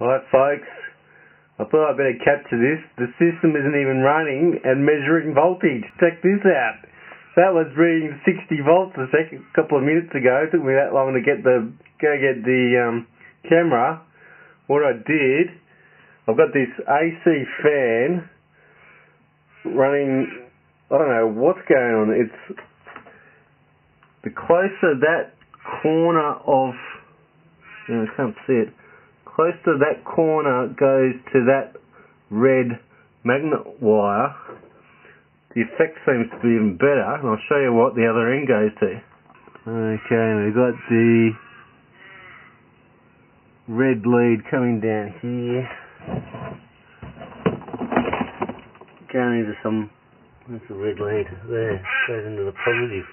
Right folks, I thought I'd better capture this. The system isn't even running and measuring voltage. Check this out. That was reading 60 volts a second, a couple of minutes ago. It took me that long to get the go get the um, camera. What I did, I've got this AC fan running. I don't know what's going on. It's the closer that corner of, you know, I can't see it, closer that corner goes to that red magnet wire, the effect seems to be even better, and I'll show you what the other end goes to. Okay, we've got the red lead coming down here, going into some, where's the red lead? There, goes into the positive.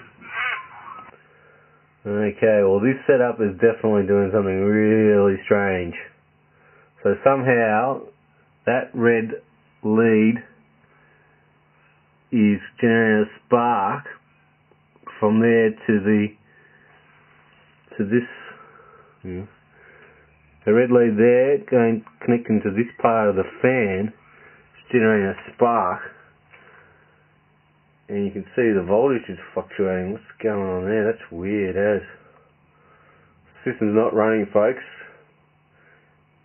Okay, well this setup is definitely doing something really strange. So somehow that red lead is generating a spark from there to the to this hmm, the red lead there going connecting to this part of the fan is generating a spark and you can see the voltage is fluctuating. What's going on there? That's weird as. System's not running folks.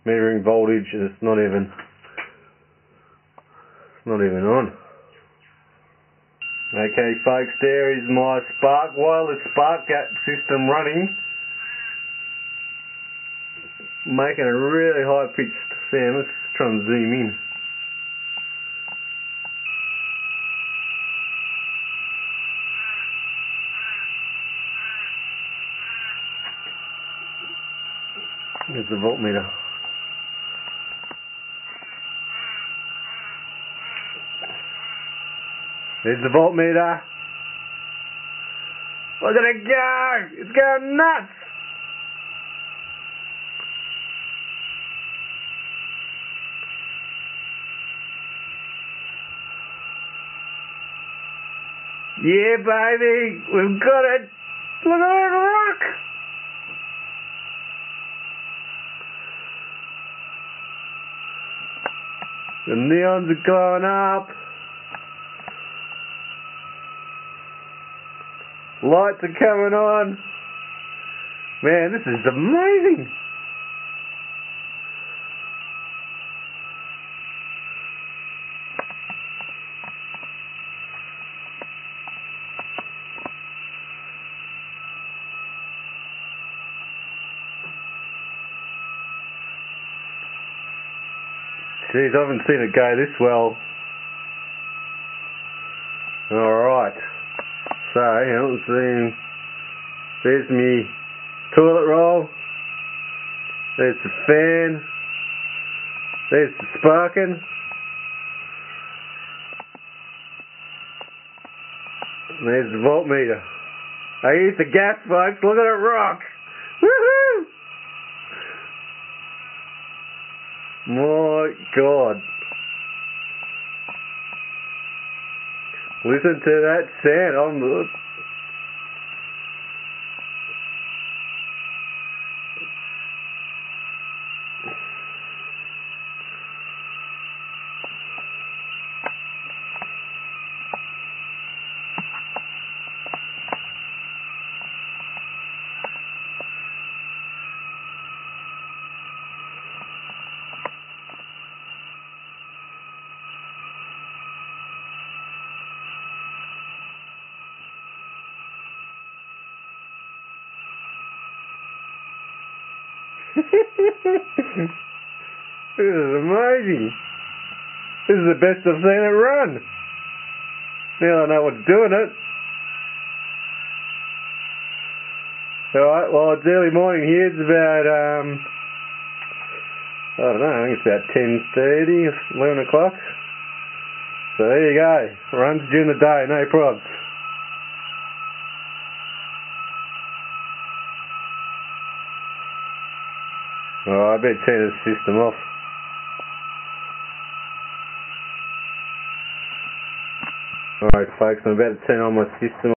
Measuring voltage and it's not even it's not even on. Okay folks, there is my spark wireless spark gap system running. Making a really high pitched sound. Let's try and zoom in. There's the voltmeter. There's the voltmeter. Look at it go! It's going nuts! Yeah, baby! We've got it! Look at that rock! The neons are going up. Lights are coming on. Man, this is amazing. Jeez, I haven't seen it go this well. Alright. So, I haven't seen... There's me toilet roll. There's the fan. There's the sparking. And there's the voltmeter. I used the gas folks. Look at it rock. Woohoo! My God. Listen to that sound on this is amazing. This is the best I've seen it run. Now I know what's doing it. Alright, well it's early morning here, it's about um I don't know, I think it's about 10.30, 11 o'clock. So there you go. Runs during the day, no probs. Oh, I better turn the system off. Alright folks, I'm about to turn on my system